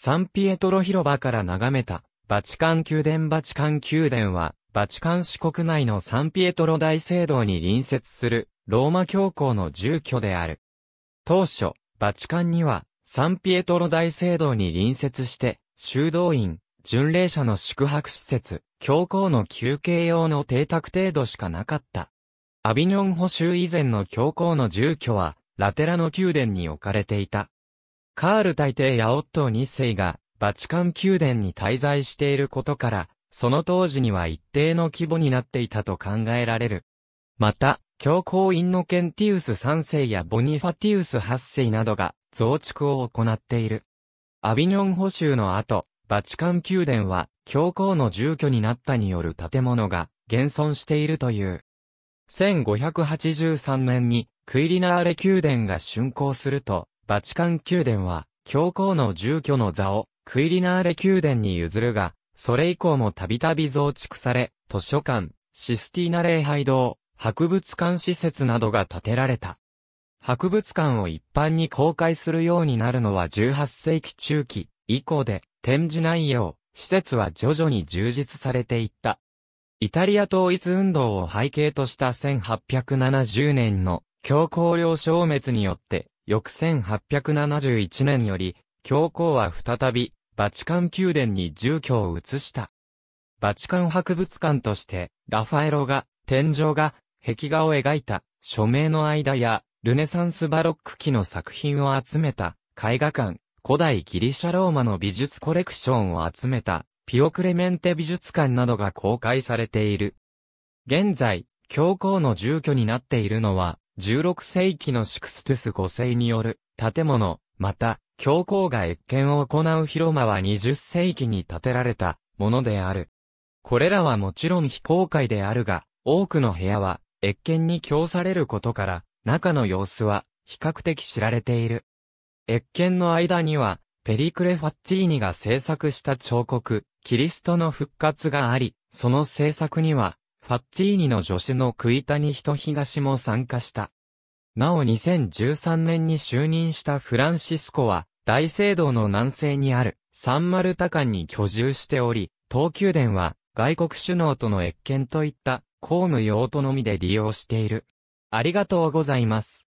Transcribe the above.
サンピエトロ広場から眺めた、バチカン宮殿バチカン宮殿は、バチカン市国内のサンピエトロ大聖堂に隣接する、ローマ教皇の住居である。当初、バチカンには、サンピエトロ大聖堂に隣接して、修道院、巡礼者の宿泊施設、教皇の休憩用の邸宅程度しかなかった。アビニョン保守以前の教皇の住居は、ラテラノ宮殿に置かれていた。カール大帝やオットー2世が、バチカン宮殿に滞在していることから、その当時には一定の規模になっていたと考えられる。また、教皇インノケンティウス3世やボニファティウス8世などが増築を行っている。アビニョン保守の後、バチカン宮殿は教皇の住居になったによる建物が現存しているという。1583年にクイリナーレ宮殿が竣工すると、バチカン宮殿は教皇の住居の座をクイリナーレ宮殿に譲るが、それ以降もたびたび増築され、図書館、システィーナ礼拝堂、博物館施設などが建てられた。博物館を一般に公開するようになるのは18世紀中期以降で、展示内容、施設は徐々に充実されていった。イタリア統一運動を背景とした1870年の教皇領消滅によって、翌1871年より、教皇は再びバチカン宮殿に住居を移した。バチカン博物館として、ラファエロが、天井画、壁画を描いた、署名の間や、ルネサンスバロック期の作品を集めた、絵画館、古代ギリシャローマの美術コレクションを集めた、ピオクレメンテ美術館などが公開されている。現在、教皇の住居になっているのは、16世紀のシクストゥス5世による建物、また、教皇が謁見を行う広間は20世紀に建てられたものである。これらはもちろん非公開であるが、多くの部屋は謁見に供されることから、中の様子は比較的知られている。謁見の間には、ペリクレ・ファッチーニが制作した彫刻、キリストの復活があり、その制作には、ファッチーニの助手のクイタニヒト東も参加した。なお2013年に就任したフランシスコは、大聖堂の南西にあるサンマルタ館に居住しており、東急電は外国首脳との越見といった公務用途のみで利用している。ありがとうございます。